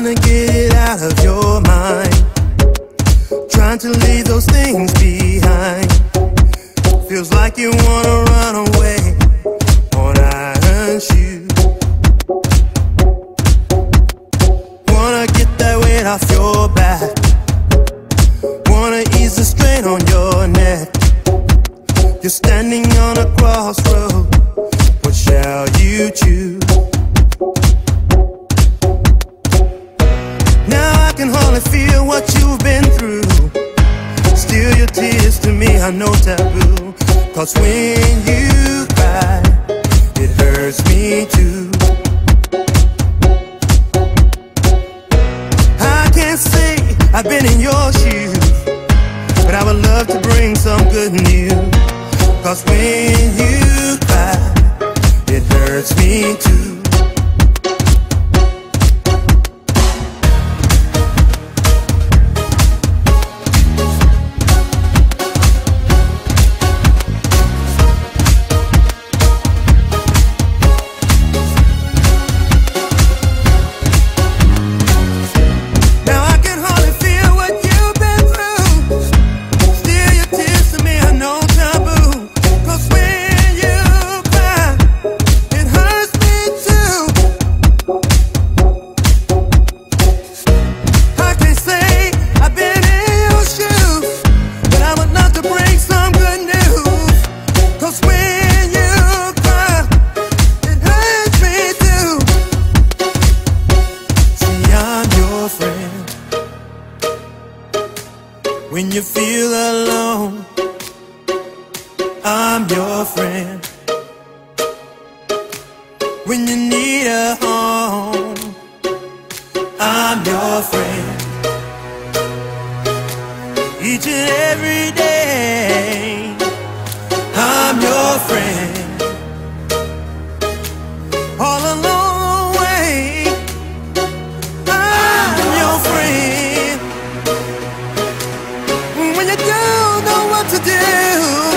Trying to get out of your mind. Trying to leave those things behind. Feels like you wanna run away. Wanna hurt you. Wanna get that weight off your back. Wanna ease the strain on your neck. You're standing on a crossroad. Tears to me, I know taboo. Cause when you cry, it hurts me too. I can't say I've been in your shoes, but I would love to bring some good news. Cause when you cry, it hurts me too. When you feel alone, I'm your friend. When you need a home, I'm your friend. Each and every day, what to do,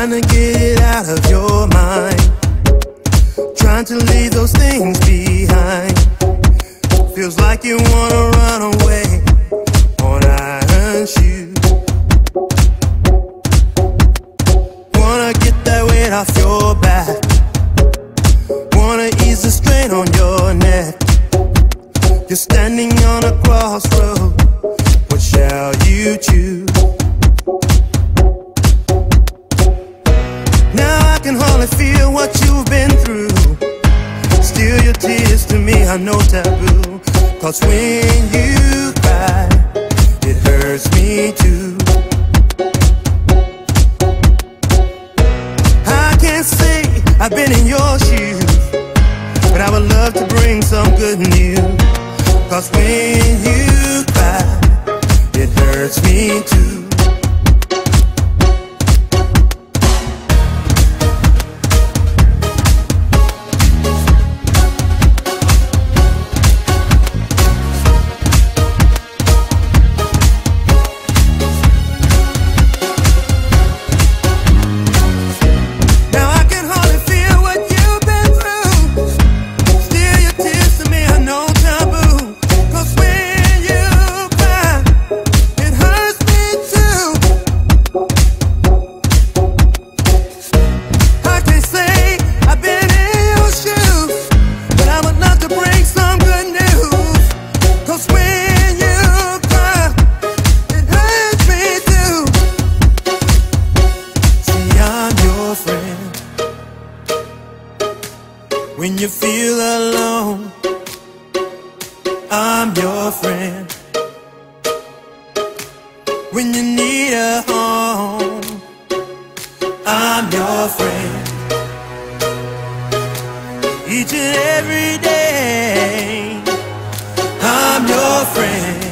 Trying to get it out of your mind. Trying to leave those things behind. Feels like you wanna run away. Wanna hurt you. Wanna get that weight off your back. Wanna ease the strain on your neck. You're standing on a crossroad. Steal to me, I know taboo. Cause when you cry, it hurts me too. I can't say I've been in your shoes, but I would love to bring some good news. Cause when you cry, it hurts me too. You feel alone, I'm your friend. When you need a home, I'm your friend. Each and every day, I'm your friend.